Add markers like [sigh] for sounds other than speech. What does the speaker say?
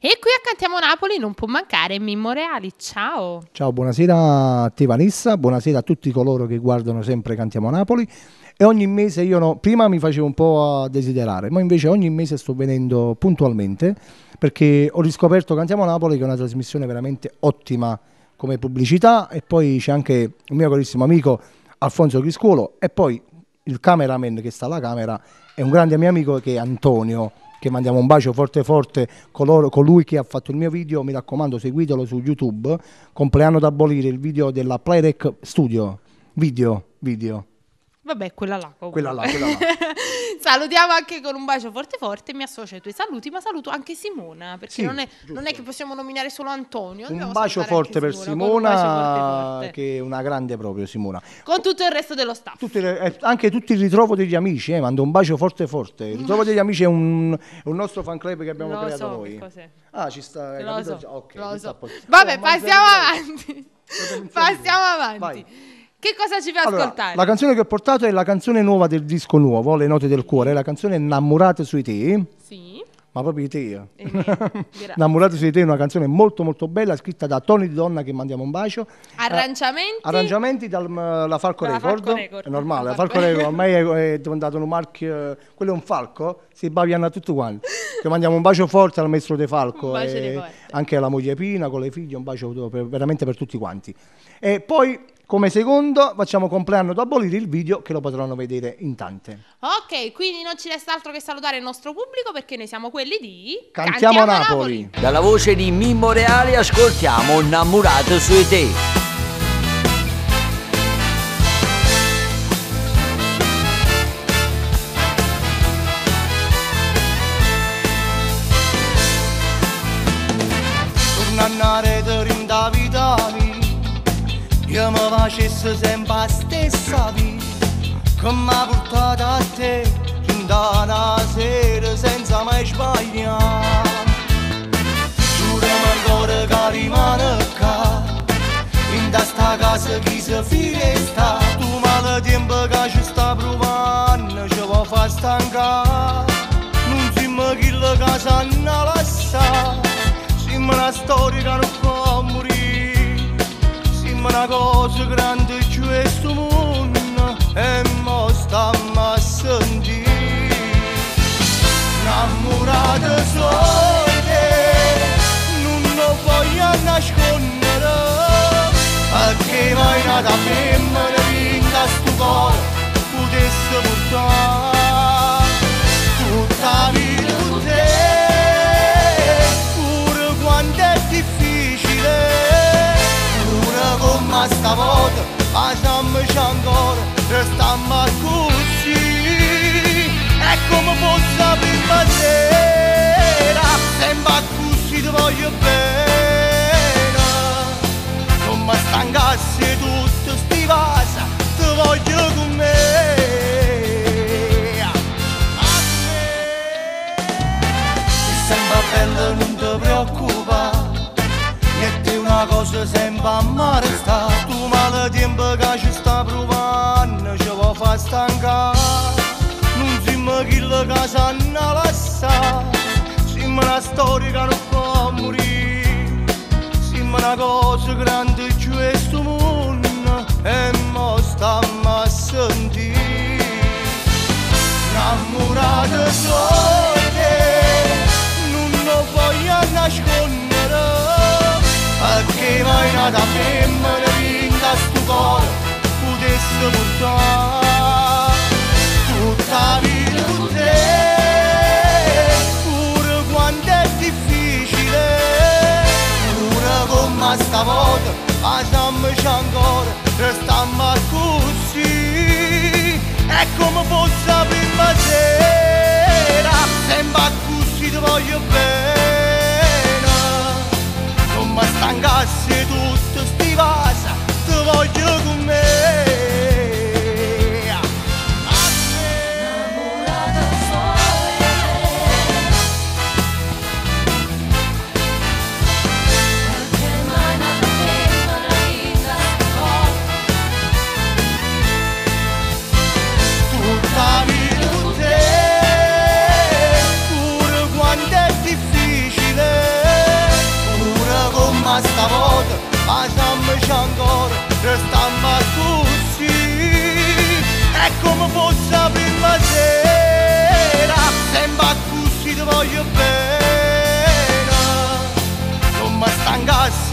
E qui a Cantiamo Napoli non può mancare Mimmo Reali. Ciao. Ciao, buonasera a te Vanessa, buonasera a tutti coloro che guardano sempre Cantiamo Napoli. E ogni mese io no, prima mi facevo un po' a desiderare, ma invece ogni mese sto venendo puntualmente perché ho riscoperto Cantiamo Napoli che è una trasmissione veramente ottima come pubblicità e poi c'è anche il mio carissimo amico Alfonso Criscuolo e poi il cameraman che sta alla camera è un grande mio amico che è Antonio che mandiamo un bacio forte forte coloro, colui che ha fatto il mio video, mi raccomando seguitelo su YouTube, compleanno da abolire il video della Playrec Studio, video, video. Vabbè, quella là. Comunque. Quella là, quella là. [laughs] Salutiamo anche con un bacio forte forte, mi associo ai tuoi saluti, ma saluto anche Simona, perché Sì, non, è, non è che possiamo nominare solo Antonio. Un bacio forte per bacio Simona, forte che è una grande proprio Simona. Con tutto il resto dello staff. Tutti le- eh, anche tutti il ritrovo degli amici, eh, mando un bacio forte forte. Il ritrovo degli amici è un, un nostro fan club che abbiamo Lo creato so noi. cos'è. Ah, ci sta. Lo so, Ok, lo so. Vabbè, Oh, passiamo avanti. [laughs] Passiamo avanti. Vai. Che cosa ci fai Allora, ascoltare? la canzone che ho portato è la canzone nuova del disco nuovo, Le note del cuore, la canzone Innamorate sui te, Sì. ma proprio di te. E. [laughs] Grazie. Innamorate sui te è una canzone molto molto bella, scritta da Tony Di Donna che mandiamo un bacio. Arrangiamenti. Arrangiamenti dalla Falco Record. Falco Record. È normale, la Falco Record ormai è, è diventato un marchio, quello è un falco, si baviano tutti quanti. Che mandiamo un bacio forte al maestro De Falco Un bacio e forte. anche alla moglie Pina con le figlie, un bacio per- veramente per tutti quanti. E poi come secondo facciamo compleanno da abolire il video che lo potranno vedere in tante. Ok, quindi non ci resta altro che salutare il nostro pubblico perché noi siamo quelli di Cantiamo Napoli. Dalla voce di Mimmo Reali ascoltiamo Innamorato su te. Io mi facessi sempre la stessa vita che mi ha portato a te in da una sera senza mai sbagliare giurami ancora che rimane qua in da sta casa chi si fide sta tu male tempo che ci sta provando ci vuoi far stancare non siamo chi la casa non lascia siamo una storia che non può morire siamo una cosa grande giù questo mondo e mo stiamo a sentire innamorata solo te non lo voglio nascondere perché mai nata femmina vinta sto cuore sempre a mare sta Tu tempo che ci sta provando Ci vuoi far stancare Non siamo chi la casa non lascia Siamo una storia che non può morire Siamo una cosa grande giù questo mondo E mo stiamo a sentire innamorata solo 수 못한 ma stavolta facciamoci ancora restiamo così è come fosse la prima sera sembra così ti voglio bene. facciamoci ancora restiamo così. E come fosse la prima sera sembra così ti voglio bene. Non mi stancassi